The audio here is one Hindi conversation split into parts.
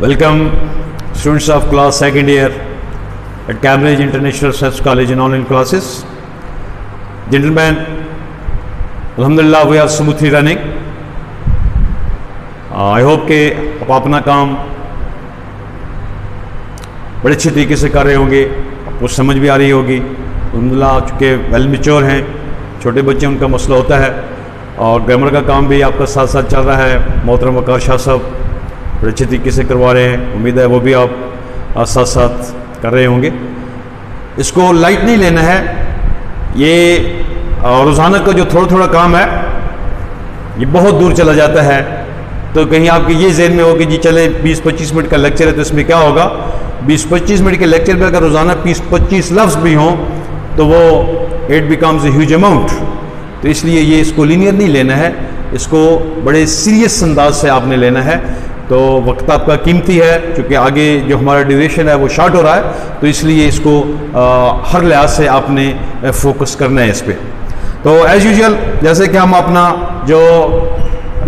Welcome, students of class second year at Cambridge International Research College in online classes. Gentlemen, Alhamdulillah, we are smoothly running. Uh, I hope कि आप अपना काम बड़े अच्छे तरीके से कर रहे होंगे आपको समझ भी आ रही होगी अलहमदिल्ला चूँकि वेल मेच्योर हैं छोटे बच्चे उनका मसला होता है और ग्रामर का काम भी आपका साथ साथ चल रहा है मोहतरम वकार शाह साहब बड़े अच्छे तरीके से करवा रहे हैं। उम्मीद है वो भी आप साथ साथ कर रहे होंगे। इसको लाइट नहीं लेना है। ये रोज़ाना का जो थोड़ा थोड़ा काम है, ये बहुत दूर चला जाता है। तो कहीं आपके ये जहन में हो कि जी चले 20-25 मिनट का लेक्चर है तो इसमें क्या होगा? 20-25 मिनट के लेक्चर में अगर रोज़ाना 20-25 लफ्ज़ भी हों तो वो it becomes a huge amount तो इसलिए ये इसको लीनियर नहीं लेना है। इसको बड़े सीरियस अंदाज से आपने लेना है। तो वक्त आपका कीमती है क्योंकि आगे जो हमारा ड्यूरेशन है वो शॉर्ट हो रहा है तो इसलिए इसको आ, हर लिहाज से आपने फोकस करना है इस पर तो एज़ यूजल जैसे कि हम अपना जो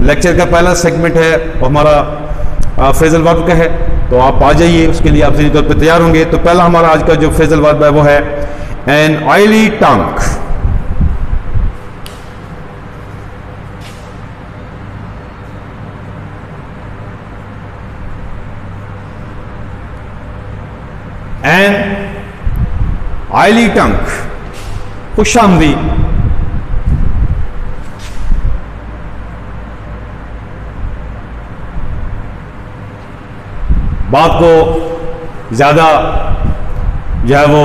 लेक्चर का पहला सेगमेंट है वो हमारा फेजल वर्ब का है तो आप आ जाइए उसके लिए आप सही तौर पर तैयार होंगे तो पहला हमारा आज का जो फेजल वर्ब है वो है an oily tongue an oily tongue खुश आमदी बात को ज़्यादा जो है वो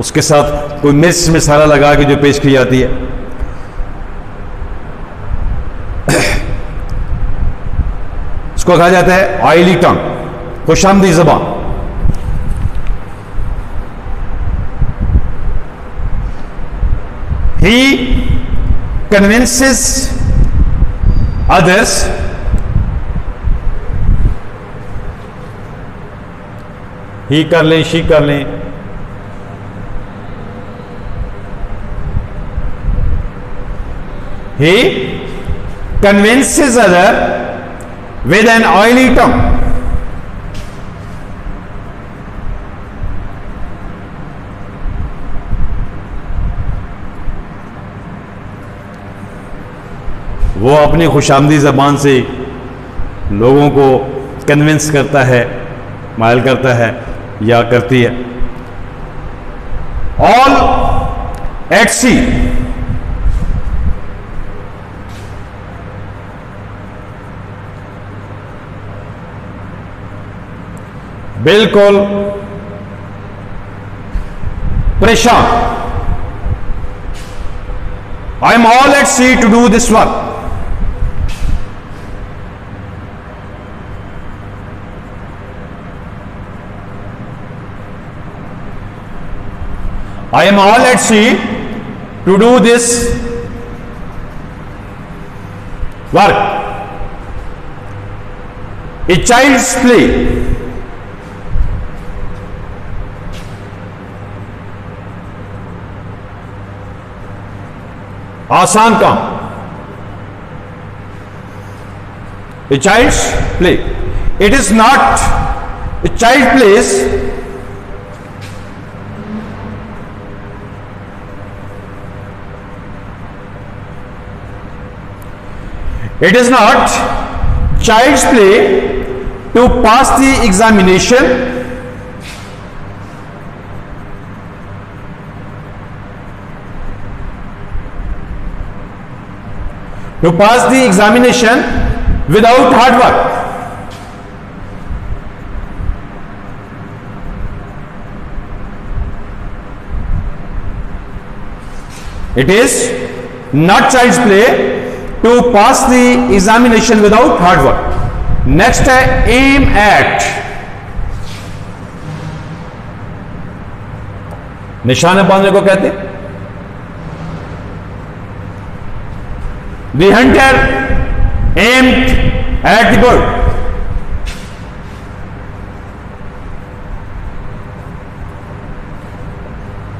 उसके साथ कोई मिस में सारा लगा के जो पेश की जाती है। उसको कहा जाता है ऑयली टंग खुशामदी जबान ही कन्विंसेस अदर्स ही कर लें शी कर लें he convinces other with an oily tongue वो अपनी खुशामदी ज़बान से लोगों को कन्विंस करता है मायल करता है या करती है। ऑल एट सी बिल्कुल परेशान। I am all at sea to do this work I am all at sea to do this work. A child's play. आसान काम A child's play. It is not a child plays It is not child's play to pass the examination. To pass the examination without hard work. It is not child's play to pass the examination without hard work next है एम एट निशान बांधने को कहते the hunter aim at the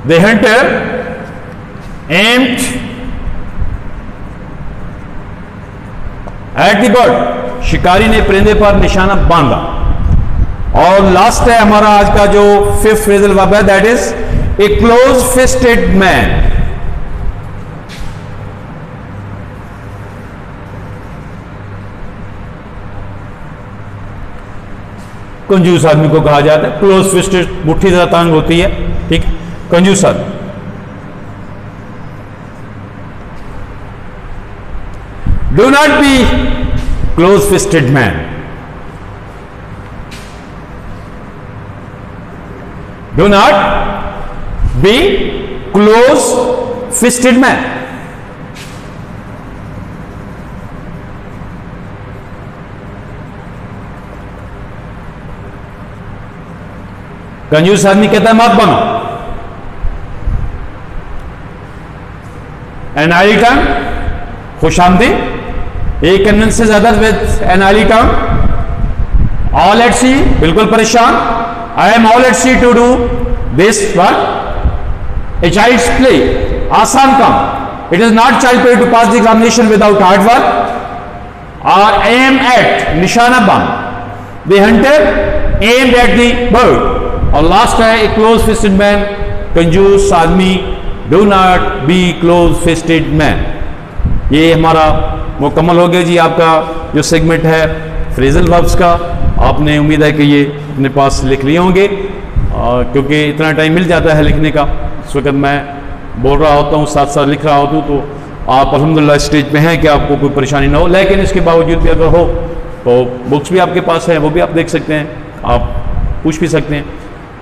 the hunter hunter at the bird शिकारी ने परिंदे पर निशाना बांधा और लास्ट है हमारा आज का जो फिफ्थ फ्रेजल वर्ब है that is a close fisted man कंजूस आदमी को कहा जाता है क्लोज फिस्टेड मुट्ठी ज़्यादा तंग होती है, ठीक कंजूस आदमी। Do not be close fisted man do not be close fisted man कंजूस आदमी कहता है, मत बनो. एनाली टर्म खुश आमदी एक कन्वन से ज़्यादा विद एनाली टर्म ऑल एट सी बिल्कुल परेशान. I am all at sea to do this work a child play आसान काम. It is not child play to pass the examination without hard work or aim at निशाना बम the hunter aim at the bird और लास्ट है ए क्लोज फिस्टेड मैन कंजूस आदमी do not be close fisted man ये हमारा मुकम्मल हो गया जी आपका जो सेगमेंट है फ्रेजल वर्ब्स का। आपने उम्मीद है कि ये अपने पास लिख लिए होंगे। क्योंकि इतना टाइम मिल जाता है लिखने का। इस वक्त मैं बोल रहा होता हूँ साथ साथ लिख रहा होता हूँ तो आप अलहमदिल्ला स्टेज पे हैं कि आपको कोई परेशानी ना हो। लेकिन इसके बावजूद भी अगर हो तो बुक्स भी आपके पास है, वो भी आप देख सकते हैं। आप पूछ भी सकते हैं।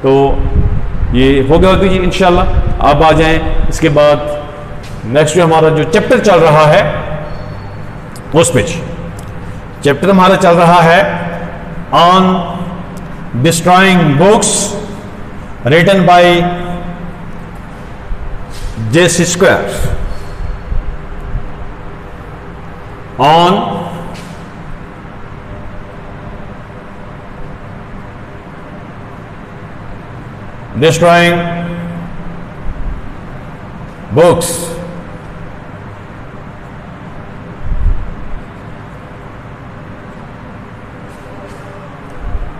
तो ये हो गया होती जी इनशाला आप आ जाएँ। इसके बाद नेक्स्ट जो हमारा जो चैप्टर चल रहा है उस पे चैप्टर हमारा चल रहा है on destroying books written by J C Squire on destroying books.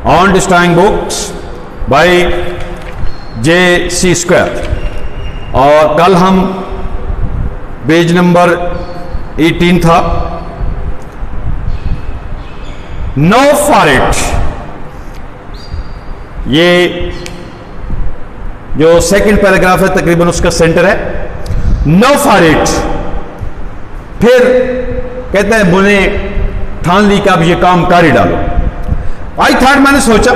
On destroying books by J C Squire और कल हम पेज नंबर 18 था। नो फॉर इट ये जो सेकंड पैराग्राफ है, तकरीबन उसका सेंटर है। नो फॉर इट फिर कहते हैं मुने ठान ली कि अब ये काम कर ही डालो। आई थॉट मैंने सोचा।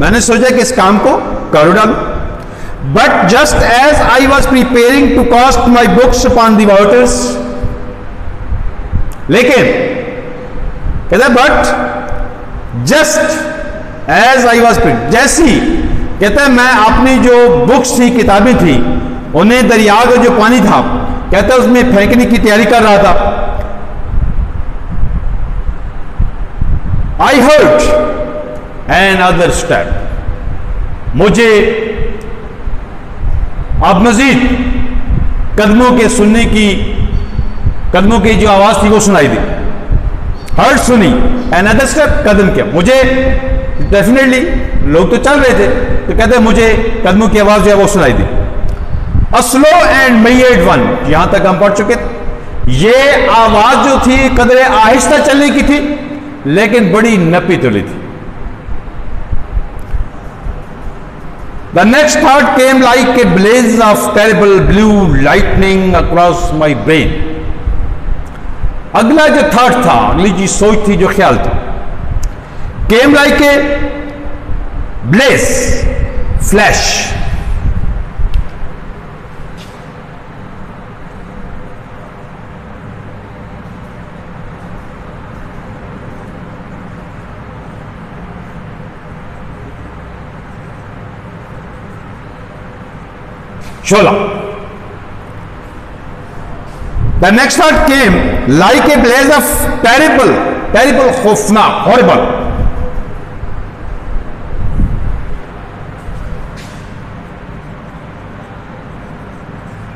मैंने सोचा कि इस काम को करो डालो but just as I was preparing to cast my books upon the waters लेकिन, कहते but just as I was print जैसी, कहते हैं, मैं अपनी जो बुक्स थी, किताबें थी, उन्हें दरिया का जो पानी था, कहते उसमें फेंकने की तैयारी कर रहा था। I heard another step मुझे अब मजीद कदमों के सुनने की, कदमों की जो आवाज़ थी वो सुनाई दी। हर्ट सुनी एन अदर स्टेप कदम क्या? मुझे डेफिनेटली लोग तो चल रहे थे तो कहते मुझे कदमों की आवाज़ जो है वो सुनाई दी। A slow and made one, यहाँ तक हम पढ़ चुके थे। ये आवाज़ जो थी कदरे आहिस्ता चलने की थी लेकिन बड़ी नपी तुली थी। The next thought came like a blaze of terrible blue lightning across my brain अगला जो थॉट था, अगली जी सोच थी जो ख्याल था came like a blaze flash Shola. The next word came like a blaze of terrible, terrible, khufna, horrible.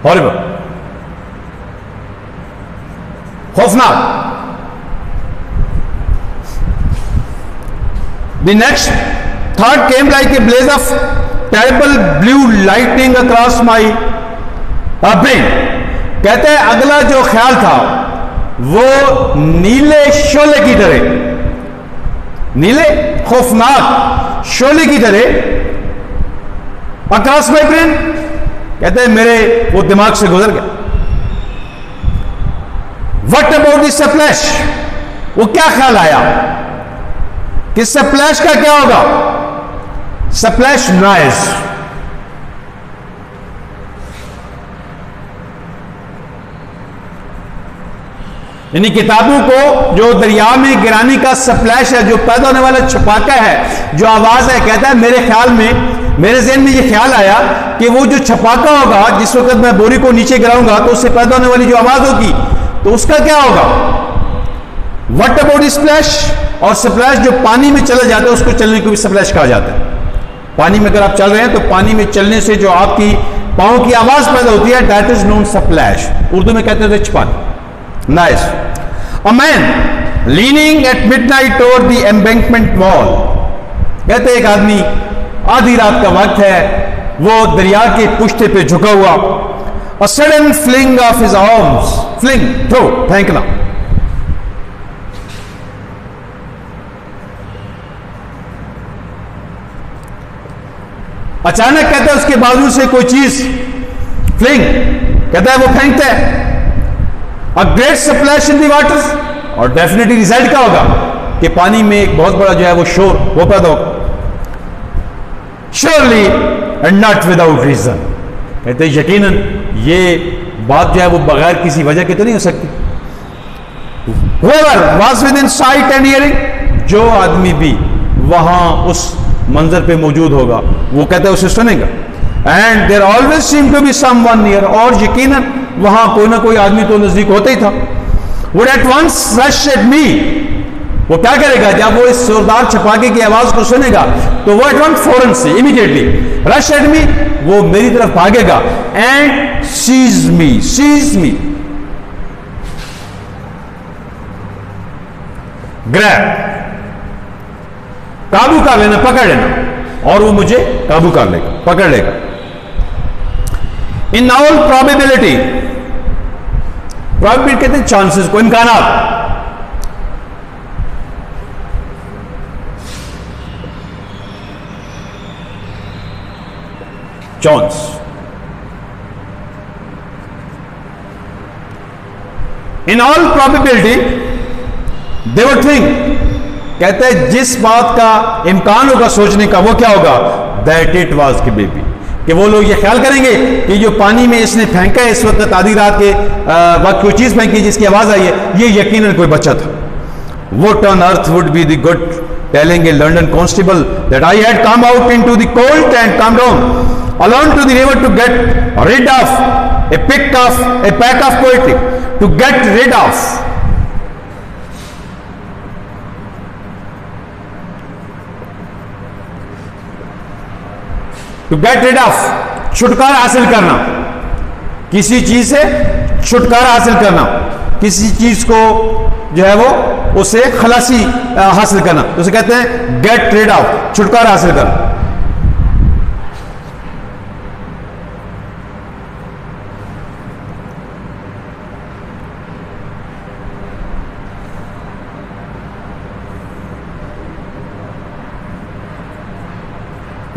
Horrible. खौफनाक The next thought came like a blaze of terrible blue lightning across my brain. कहते हैं, अगला जो ख्याल था, वो नीले शोले की तरह, नीले खौफनाक शोले की तरह अक्रॉस माई ब्रेन। कहते हैं, मेरे, वो दिमाग से गुजर गया। वट अबाउट दिस सप्लैश वो क्या ख्याल आया? कि सप्लैश का क्या होगा? सप्लैश नॉइज़ यानी किताबों को जो दरिया में गिराने का सप्लैश है, जो पैदा होने वाला छपाका है, जो आवाज़ है, कहता है, मेरे ख्याल में, मेरे जहन में ये ख्याल आया कि वो जो छपाका होगा, जिस वक्त मैं बोरी को नीचे गिराऊँगा तो उससे पैदा होने वाली जो आवाज़ होगी तो उसका क्या होगा? वट अबाउट स्प्लैश और स्प्लैश जो पानी में चला जाता है, उसको चलने को भी स्प्लैश कहा जाता है। पानी में अगर आप चल रहे हैं तो पानी में चलने से जो आपकी पाओ की आवाज़ पैदा होती है that is known splash Urdu में कहते हैं रिच पानी. Nice a man leaning at midnight over the embankment wall कहते एक आदमी, आधी रात का वक्त है, वो दरिया के पुश्ते पे झुका हुआ. A sudden fling of his arms fling throw फेंकना. अचानक कहता है, उसके बाजू से कोई चीज़ फ्लिंग कहता है, वो फेंकता है। A great splash in the water और डेफिनेटली रिज़ल्ट क्या होगा? कि पानी में एक बहुत बड़ा जो है, वो शोर, वो पैदा होगा। Surely and not without reason कहते यकीन ये बात जो है, वो बगैर किसी वजह के तो नहीं हो सकती। Was within sight and hearing जो आदमी भी, वहाँ उस मंजर पे मौजूद होगा। वो कहते हैं, उसे सुनेगा? And there always seem to be someone near और यकीनन, वहाँ कोई ना कोई आदमी तो नज़दीक होता ही था। Would at once rush at me वो क्या करेगा? जब वो इस जोरदार छपाके की आवाज़ को सुनेगा तो वो एट वन फ़ौरन से इमीडिएटली रश एट मी वो मेरी तरफ़ भागेगा। And seize me seize me grab काबू कर लेना, पकड़ लेना। और वो मुझे काबू कर लेगा, पकड़ लेगा। इन ऑल प्रॉबिबिलिटी प्रोबेबिलिटी कहते हैं चांसेस को इम्कान चांस इन ऑल प्रोबेबिलिटी देवर थिंग कहते हैं, जिस बात का इम्कान होगा सोचने का, वो क्या होगा? दैट इट वॉज़ की बेबी कि वो लोग ये ख्याल करेंगे कि जो पानी में इसने फेंका है इस वक्त, आधी रात के वक्त कोई चीज़ फेंकी, जिसकी आवाज़ आई है, ये यकीनन कोई बच्चा था। What on earth would be the good telling London constable that I had come out into the cold and come down alone to the river to get rid of, a pick of, a pack of poetry, to get rid of to get rid of छुटकारा हासिल करना। किसी चीज़ से छुटकारा हासिल करना। किसी चीज़ को जो है वो, उसे खलासी हासिल करना। तो उसे कहते हैं गेट रिड ऑफ़ छुटकारा हासिल करना।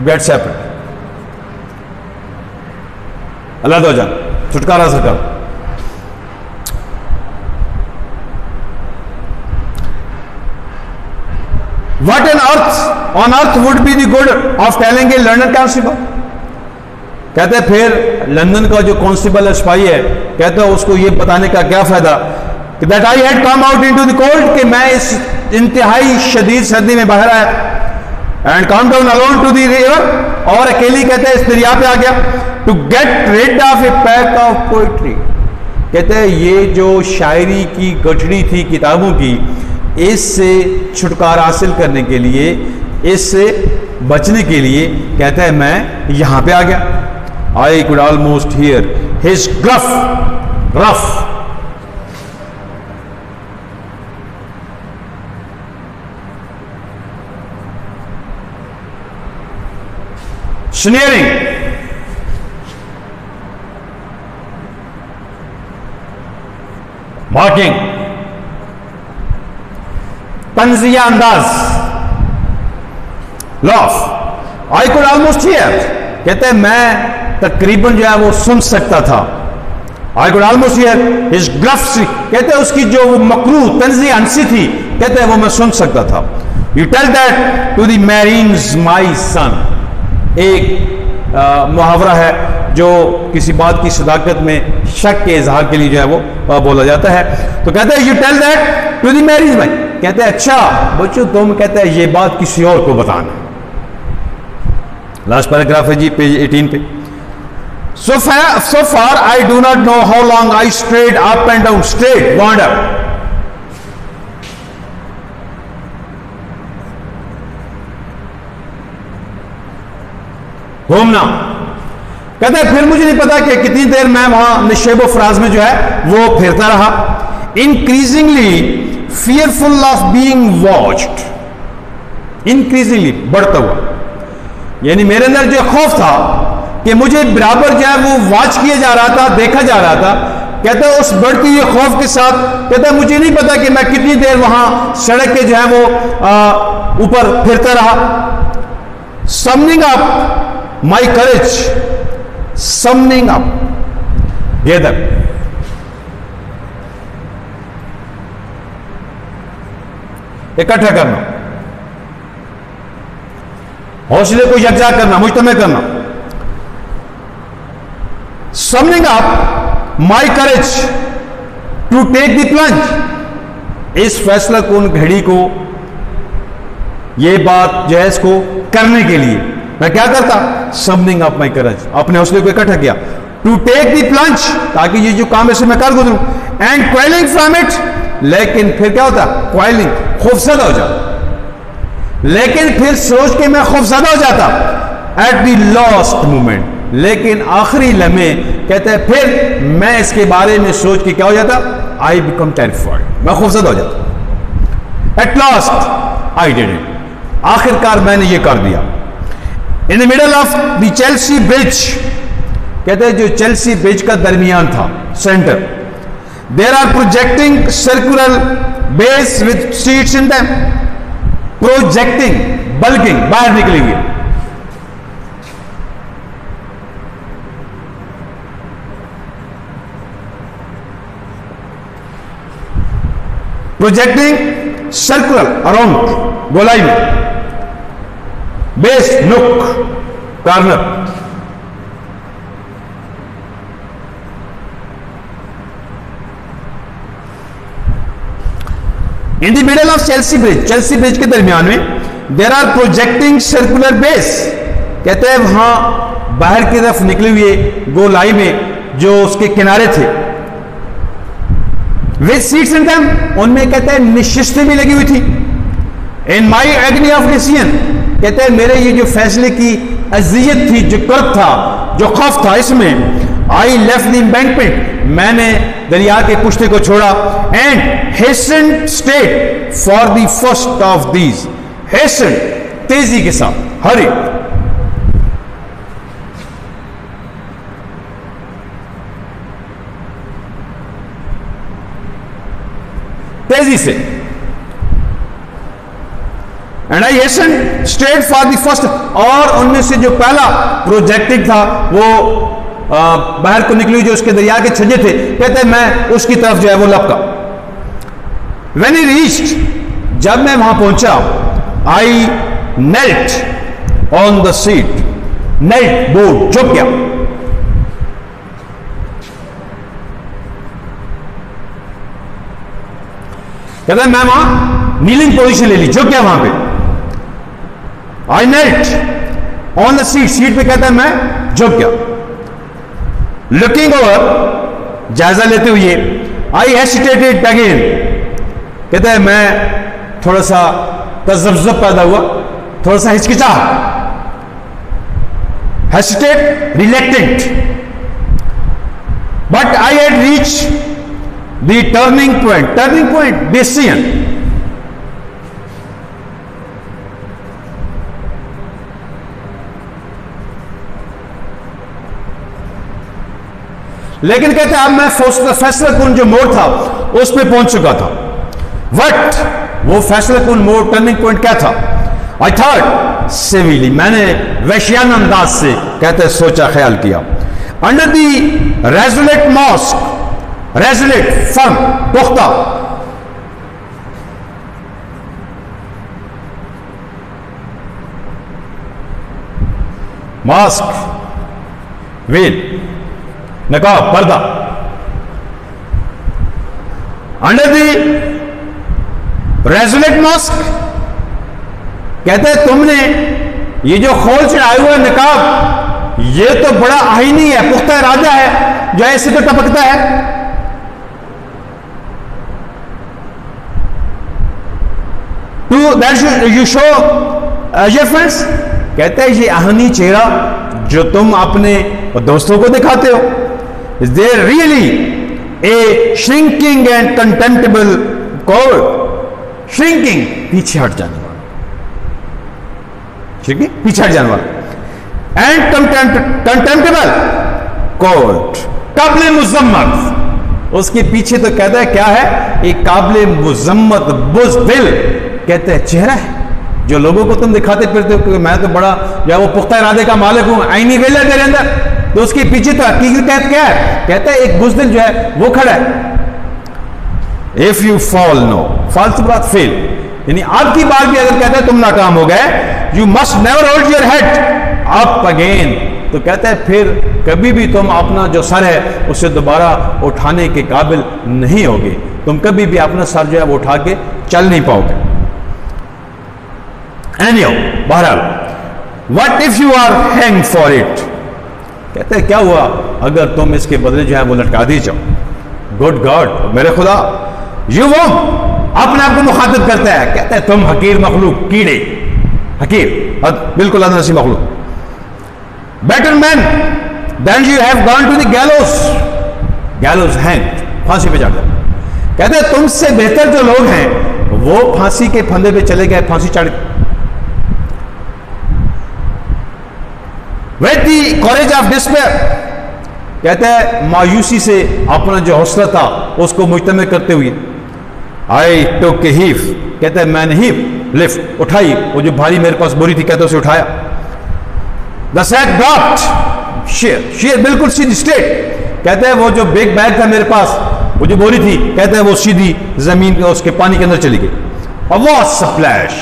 Get separate. अलग हो जा छुटकारा से कर। An earth on earth would be the good of telling a London constable कहते हैं, फिर लंदन का जो कांस्टेबल है सिपाही है, कहते हैं उसको ये बताने का क्या फ़ायदा? कि that I had come out into the cold कि मैं इस इंतहाई शदीद सर्दी में बाहर आया and come down alone to the river और अकेली कहते हैं, इस दरिया पे आ गया। To get rid of a pack of poetry कहते हैं, ये जो शायरी की गठड़ी थी किताबों की, इससे छुटकारा हासिल करने के लिए, इससे बचने के लिए कहते हैं, मैं यहाँ पे आ गया। I could almost hear his gruff rough sneering mocking तंजिया अंदाज laugh I could almost hear कहते हैं, मैं तकरीबन जो है वो सुन सकता था. आई कुड ऑलमोस्ट हियर इस ग्रफ्स कहते उसकी जो मकरू, तंजी अंसी थी, कहते हैं वो मैं सुन सकता था। You tell that to the marines my son एक मुहावरा है जो किसी बात की सदाकत में शक के इजहार के लिए जो है वो बोला जाता है। तो कहते हैं you tell that to the marriage भाई कहते हैं अच्छा बच्चों तुम कहते हैं ये बात किसी और को बताना। लास्ट पैराग्राफ है जी पेज 18 पे। So far, so far I do not know how long I strayed up and down, straight, wander. घूमना कहते हैं, फिर मुझे नहीं पता कि कितनी देर मैं वहाँ निशेब फराज में जो है, वो फिरता रहा. Increasingly fearful of being watched increasingly बढ़ता हुआ। यानी मेरे अंदर जो खौफ था कि मुझे बराबर जो है वो वॉच किया जा रहा था, देखा जा रहा था। कहते हैं, उस बढ़ती हुई खौफ के साथ, कहते हैं, मुझे नहीं पता कि मैं कितनी देर वहाँ सड़क के जो है वो ऊपर फिरता रहा। Summoning up my courage summoning up gather इकट्ठा करना। हौसले को यकजा करना, मुश्तम करना। Summoning up my courage to take the plunge इस फैसला कौन घड़ी को यह बात जो है इसको करने के लिए। मैं क्या करता? समनिंग अप माई करेज अपने हौसले को इकट्ठा किया। टू टेक दी प्लंज ताकि ये जो काम है मैं कर गुजरू। एंड क्वाइलिंग फ्रॉम इट लेकिन फिर क्या होता? क्वाइलिंग खौफसदा हो जाता। लेकिन फिर सोच के मैं खौफसदा हो जाता। एट द लॉस्ट मोमेंट लेकिन आखिरी लम्हे, कहते हैं, फिर मैं इसके बारे में सोच के क्या हो जाता? आई बिकम टेरिफाइड मैं खूबसूरत हो जाता। At last I did it आखिरकार मैंने ये कर दिया। In the middle of the Chelsea bridge कहते हैं जो चेल्सी ब्रिज का दरमियान था centre there are projecting circular bays with seats in them projecting bulging बाहर निकली हुई प्रोजेक्टिंग सर्कुलर अराउंड गोलाई में। Bays nook corner in the middle of Chelsea bridge Chelsea bridge के दरमियान में there are projecting circular bays कहते हैं वहाँ बाहर की तरफ़ निकले हुए गोलाई में जो उसके किनारे थे। विद सीट्स इन उनमें कहते हैं निशिस्तें भी लगी हुई थी। इन माई एग्नी ऑफ़ डिसीज़न कहते हैं, मेरे ये जो फैसले की अजियत थी, जो कर्ब था, जो खौफ था, इसमें आई लेफ़्ट द एम्बैंकमेंट मैंने दरिया के पुश्ते को छोड़ा। And hastened straight for the first of these hastened तेज़ी के साथ हरी तेज़ी से। And I hastened straight for the first और उनमें से जो पहला प्रोजेक्टिव था, वो बाहर को निकली जो उसके दरिया के छजे थे, कहते मैं उसकी तरफ़ जो है वो लपका. वेन ई रीच्ड जब मैं वहाँ पहुँचा I knelt on the seat knelt bowed झुक गया। कहता मैं वहाँ नीलिंग पोजीशन ले ली जो क्या वहाँ पे। I knelt on the seat seat पे कहता है, मैं झुक गया. लुकिंग ओवर जायजा लेते हुए आई हेसिटेटेड अगेन कहता है, मैं थोड़ा सा तजब्जब पैदा हुआ, थोड़ा सा हिचकिचा। Hesitate reluctant but I had reached the turning point. Turning point, decision. लेकिन कहते अब मैं फैसला कौन जो मोड़ था, उस पर पहुँच चुका था। वट वो फैसला कौन मोड़ टर्निंग पॉइंट क्या था? आई थर्ड सिविली, मैंने वैश्यान अंदाज से कहते सोचा, ख्याल किया। Under the resolute mask resolute firm पुख्ता। मास्क वेल नकाब पर्दा। अंडर दी रेजुलेट मास्क, कहते हैं, तुमने ये जो खोल चढ़ाए हुआ निकाब, ये तो बड़ा आईनी है, पुख्ता इरादा है, जो ऐसे तो टपकता है। To that you show your friends कहते हैं, ये आहनी चेहरा जो तुम अपने दोस्तों को दिखाते हो। Is there really a shrinking and contemptible coward shrinking पीछे हट जाने वाला। है? पीछे हट जाने वाला। एंड कंटेंटेबल कोड काबले मुजम्मत। उसके पीछे तो कहता है, क्या है? एक काबले मुजम्मत बुज दिल कहते हैं, चेहरा है, जो लोगों को तुम दिखाते फिरते हो, क्योंकि मैं तो बड़ा, या वो पुख्ता इरादे का मालिक हूँ, आईनी गले तेरे अंदर। तो उसके पीछे तो हकीकत कहते क्या है? कहते हैं, एक बुजदिल जो है, वो खड़ा है। इफ़ यू फॉल नो फालतू बात फेल यानी आपकी बात भी अगर कहते हैं, तुम नाकाम हो गए you must never hold your head up again तो कहते हैं, फिर कभी भी तुम अपना जो सर है, उसे दोबारा उठाने के काबिल नहीं होगे। तुम कभी भी अपना सर जो है, वो उठा के चल नहीं पाओगे। एनियो बहरहाल what if you are hang for it कहते हैं, क्या हुआ? अगर तुम इसके बदले जो है वो लटका दी जाओ. गुड गॉड मेरे खुदा यू वो अपने आप को मुखातिब करता है। कहते हैं, तुम हकीर मखलूक, कीड़े, हकीर बिल्कुल अनसी मखलूक। Better man than you have gone to the gallows gallows फांसी पे जाकर कहते हैं, तुमसे बेहतर जो लोग हैं, वो फांसी के फंदे पे चले गए, फांसी चढ़ दी कॉलेज ऑफ़ डिस्पेयर। कहते हैं, मायूसी से अपना जो हौसला था, उसको मुजतम करते हुए। आई टोक हीफ कहते हैं, मैंने हीफ लिफ्ट उठाई। वो जो भारी मेरे पास बोरी थी, कहते उसे उठाया। The set dropped sheer sheer बिल्कुल सीधी स्ट्रेट कहते हैं, वो जो बिग बैग था मेरे पास, वो जो बोरी थी, कहते हैं, वो सीधी ज़मीन उसके पानी के अंदर चली गई। अवाज स्प्लैश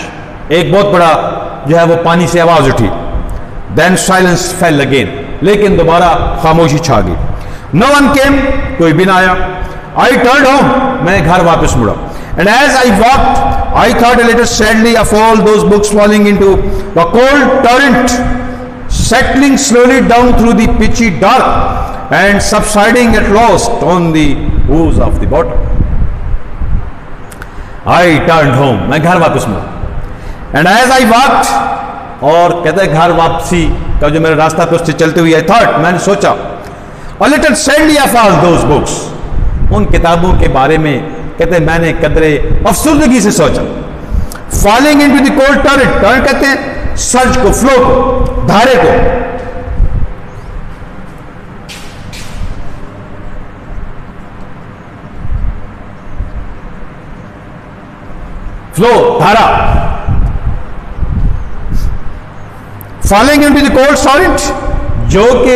एक बहुत बड़ा, जो है, वो पानी से आवाज़ उठी। देन साइलेंस फेल अगेन लेकिन दोबारा खामोशी छा गई नो वन केम कोई भी ना आया आई टर्न होम मैं घर वापस मुड़ा and as I walk I thought a little sadly of all those books falling into the cold torrent settling slowly down through the pitchy dark and subsiding at last on the ooze of the bottom. I turned home. मैं घर वापस मुड़ा एंड एज आई वॉक्ड और कहते घर वापसी का जो मेरा रास्ता था उससे चलते हुए थॉट मैंने सोचा little sadly of all those books उन किताबों के बारे में कहते मैंने कदरे अफसुर्दगी से सोचा। Falling into the old turn turn कहते हैं? सर्च को फ्लो को, धारे को। फ्लो धारा। Falling into the old solid जो कि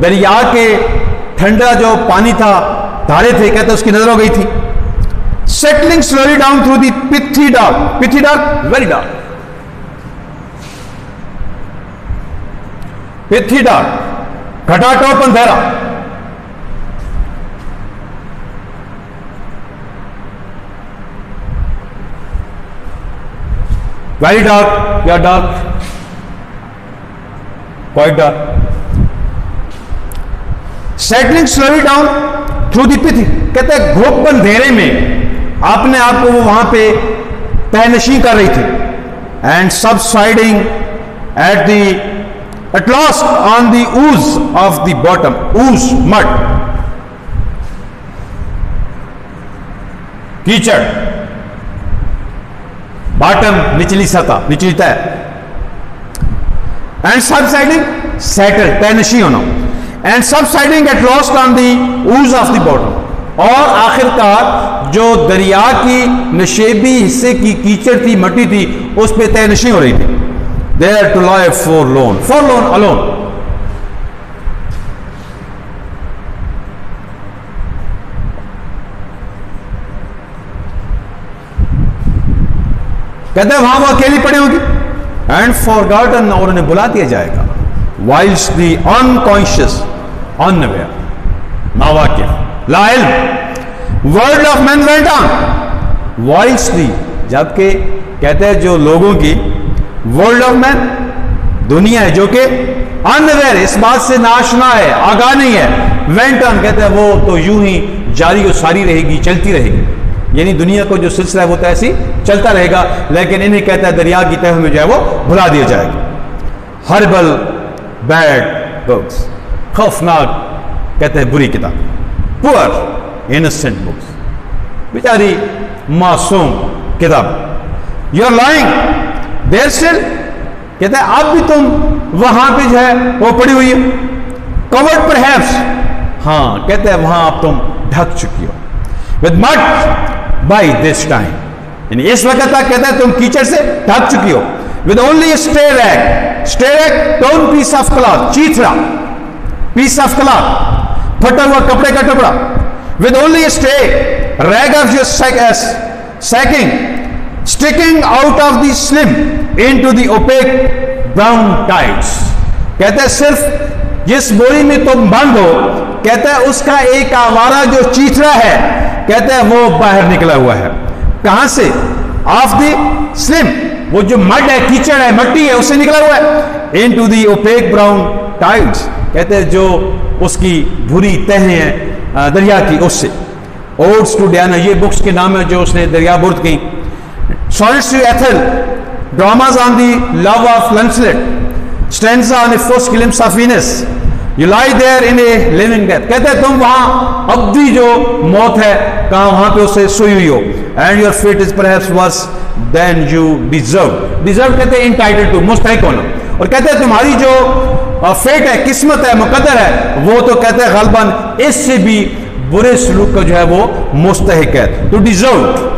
दरिया के ठंडा जो पानी था धारे थे कहते उसकी नज़र हो गई थी। Settling slowly down through the pitchy dark pitchy dark very dark pitchy dark घटाटोप अंधेरा वेरी डार्क या dark dark settling slowly down through the pitchy कहते हैं, घोप अंधेरे में आपने आप को वो वहाँ पे तहनशी कर रही थी. And subsiding at the at last on the ooze of the bottom ooze mud कीचड़ बॉटम निचली सतह निचली तय सब साइडिंग सेटल तयनशी होना and subsiding at last on the ooze of the bottom और आखिरकार जो दरिया की नशेबी हिस्से की कीचड़ थी, मट्टी थी, उस पर तय नशी हो रही थी। There to lie forlorn forlorn alone कहते वहाँ वो अकेली पड़ी होगी। एंड फॉर गार्डन और उन्हें बुला दिया जाएगा वाइल्स दी अनकॉन्शियस अनअवेयर नावाकिफ लाइल world of man went on whilst the जबकि कहते हैं जो लोगों की वर्ल्ड ऑफ़ मैन दुनिया है जो कि अनअवेयर इस बात से नाशना है, आगाह नहीं है. वेंट ऑन कहते हैं वो तो यूँ ही जारी और सारी रहेगी, चलती रहेगी. यानी दुनिया को जो सिलसिला है वो तो ऐसी चलता रहेगा, लेकिन इन्हें कहता है दरिया की तह में जो है वो भुला दिया जाएगा। हर्बल बैड बुक्स, खौफनाक, कहते हैं बुरी किताब। Poor, innocent books. बेचारी मासूम किताब। You are lying there still कहते हैं अब भी तुम, वहाँ पे जो है वो पड़ी हुई है। कवर्ड पर हाँ कहते हैं, वहाँ अब तुम ढक चुकी हो। विद मट बाई दिस टाइम इस वक्त तक कहता है, तुम कीचड़ से ढक चुकी हो। With only stray rag stray rag torn piece of cloth चीथरा piece of cloth फटा हुआ कपड़े का टुकड़ा। With only stray rag of your sacking sticking out of the slime into opaque brown tides कहते हैं, सिर्फ़ जिस बोरी में तुम बंद हो, कहते हैं, उसका एक आवारा जो चीथरा है कहते हैं, वो बाहर निकला हुआ है। कहाँ से? ऑफ़ दी स्लिम वो जो मड है, कीचड़ है, मट्टी है, उससे निकला हुआ है। Into the opaque brown tides कहते हैं, जो उसकी भूरी तह है दरिया की, उससे। ओड्स टू डैना ये बुक्स के नाम है जो उसने दरिया बुर्द की। Solids to Ethel dramas on the love of Lancelot stands on first glimpse of Venus you lie there in a living death कहते हैं, तुम वहाँ अब जो मौत है कहा, वहाँ पे उसे सोई हुई हो। And your fate is worse than you deserve deserve कहते हैं इंटाइटल टू मुस्तक होना और कहते हैं, तुम्हारी जो फेट है, किस्मत है मुकदर है, वो तो कहते हैं गलबन, इससे भी बुरे सलूक का जो है वो मुस्तक है। To deserve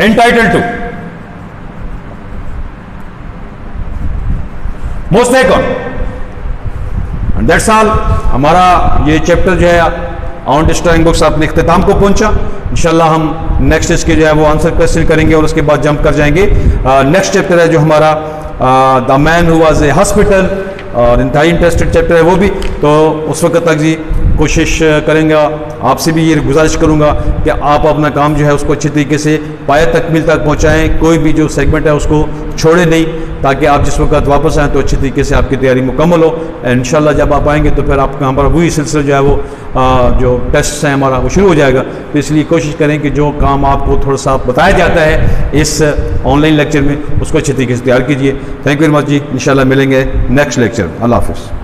entitled to most on that's all हमारा ये चैप्टर जो है ऑन डिस्ट्रॉइंग बुक्स अपने अख्ताम को पहुँचा। इंशाल्लाह हम नेक्स्ट इसके जो है, वो आंसर क्वेश्चन करेंगे और उसके बाद जंप कर जाएँगे। नेक्स्ट चैप्टर है जो हमारा the man who was a hospital और इंतहाई इंटरेस्टेड चैप्टर है वो भी। तो उस वक्त तक जी कोशिश करेंगे, आपसे भी ये गुजारिश करूँगा कि आप अपना काम जो है उसको अच्छी तरीके से पाया तकमील तक पहुँचाएँ। कोई भी जो सेगमेंट है उसको छोड़े नहीं ताकि आप जिस वक्त वापस आएँ तो अच्छी तरीके से आपकी तैयारी मुकम्मल हो। इन जब आप आएँगे तो फिर आपका हमारा वही सिलसिला जो है वो आ, जो टेस्ट है हमारा वो शुरू हो जाएगा। तो इसलिए कोशिश करें कि जो काम आपको थोड़ा सा बताया जाता है इस ऑनलाइन लेक्चर में उसको अच्छे तरीके से तैयार कीजिए। थैंक यू वेरी मच जी। इन मिलेंगे नेक्स्ट लेक्चर अल्लाह हाफ़